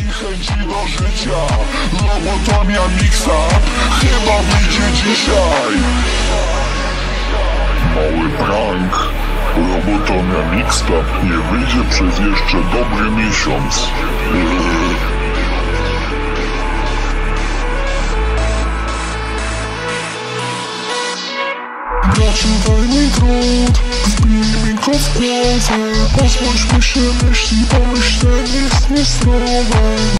i chęci do życia. Lobotomia miksa chyba wyjdzie dzisiaj. Mały prank. Robotomia Mixtape nie wyjdzie przez jeszcze dobry miesiąc. Daj mi trud Wbij mi go w głowę Pozbądźmy się myśli Pomyśleń Costurou